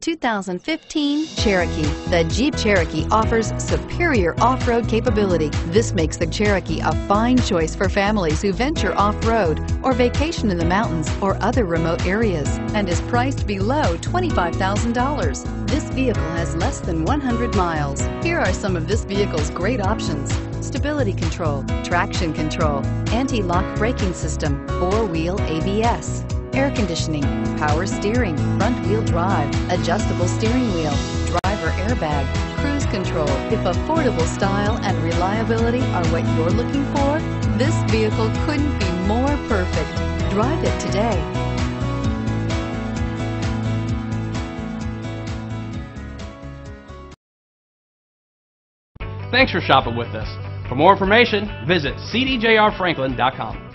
2015 Cherokee. The Jeep Cherokee offers superior off-road capability. This makes the Cherokee a fine choice for families who venture off-road or vacation in the mountains or other remote areas and is priced below $25,000. This vehicle has less than 100 miles. Here are some of this vehicle's great options. Stability control, traction control, anti-lock braking system, four-wheel ABS, air conditioning, power steering, front wheel drive, adjustable steering wheel, driver airbag, cruise control. If affordable style and reliability are what you're looking for, this vehicle couldn't be more perfect. Drive it today. Thanks for shopping with us. For more information, visit cdjrfranklin.com.